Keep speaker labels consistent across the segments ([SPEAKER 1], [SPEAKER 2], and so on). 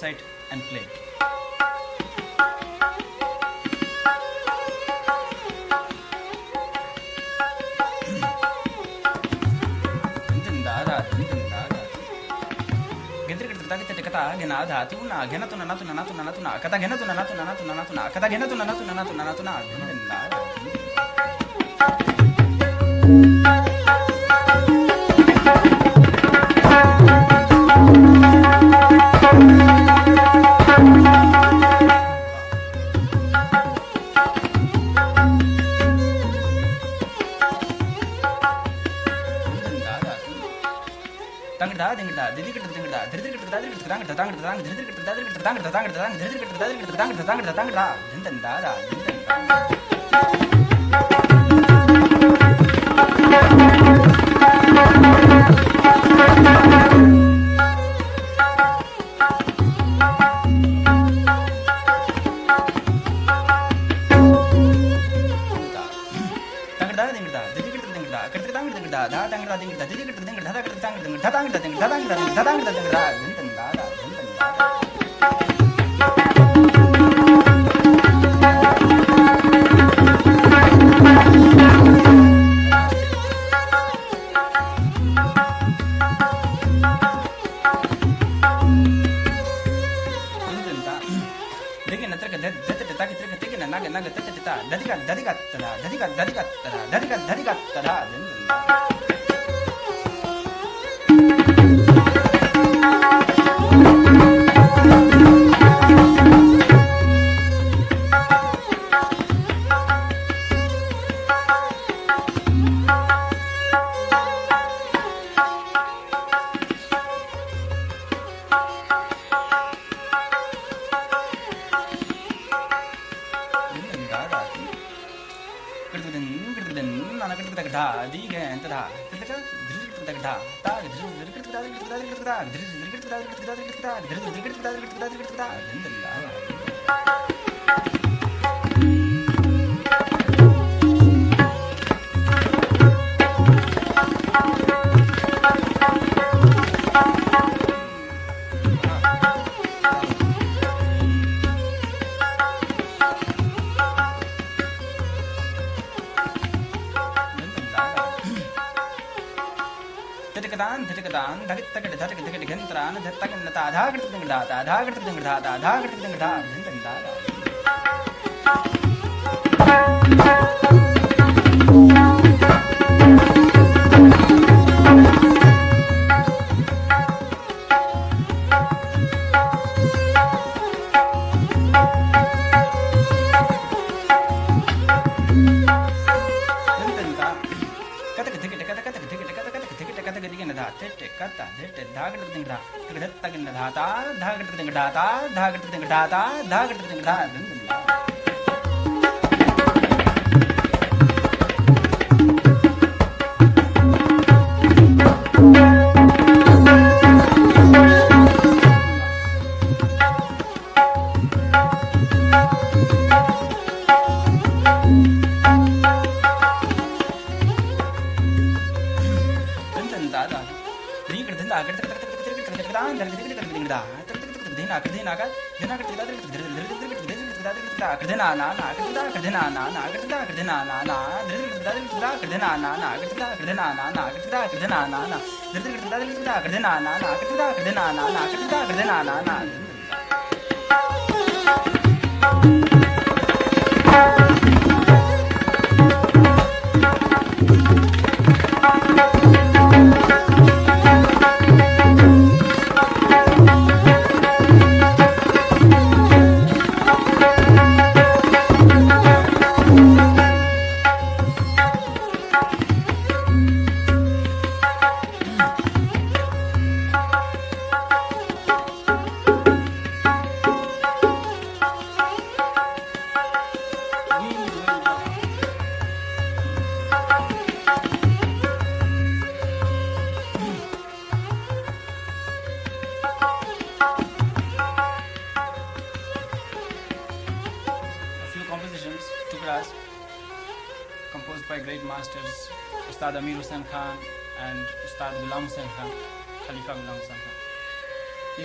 [SPEAKER 1] site and play. kata gena ada hati una gena tu nana tu nana tu nana tu na kata gena tu nana tu nana tu nana tu na kata gena tu nana tu nana tu nana tu na gena தாங்கடா だだってだけてるけてけななげなげてててただりがだりがったらだりがだりがったらだりがだりがったら全部。धा घटक धा धा घटक धा धा घटक धा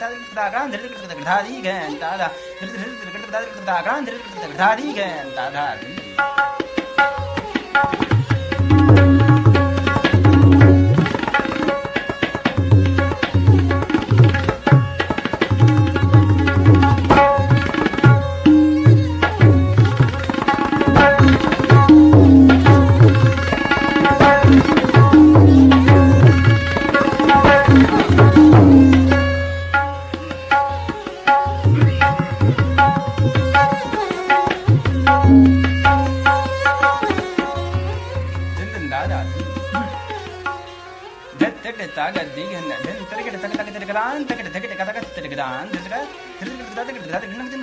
[SPEAKER 1] धा धा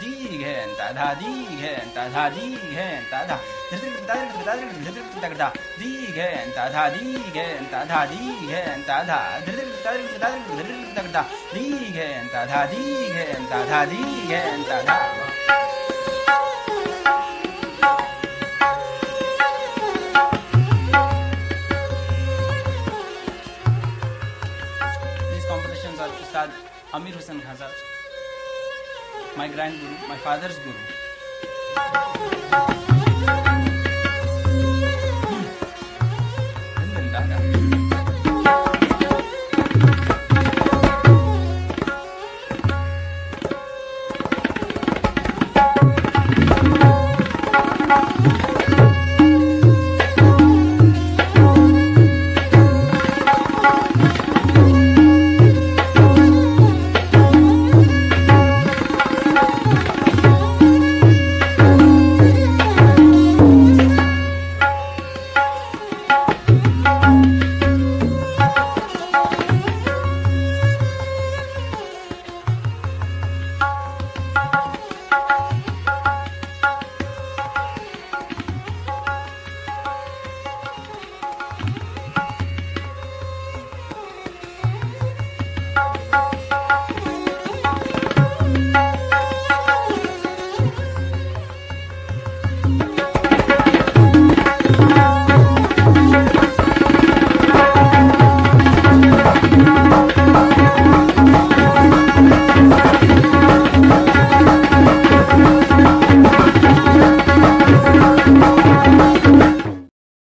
[SPEAKER 1] दी घेनता धा दी घेनता धा दी घेनता धा दी घेनता धा दी घेनता धा दी घेनता धा दी घेनता धा दी घेनता धा दी घेनता धा Amir Hussain Khan Sahib, my grand guru, my father's guru.